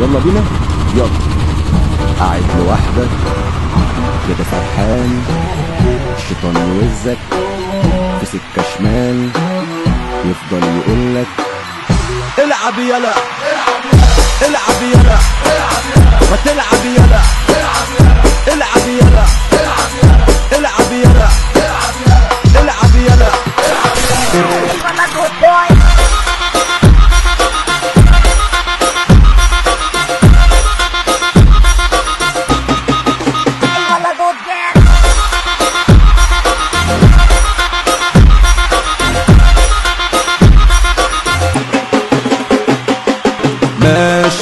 يلا بينا. يلا. قاعد لوحدك كده فرحان. الشيطان يوزك في سكة شمال. يفضل يقولك العب يلا. العب يلا. ما تلعب يلا.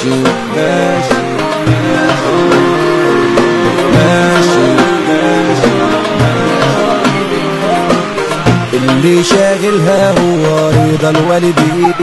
ماشي ماشي ماشي اللي شاغلها هو رضا الوالدين.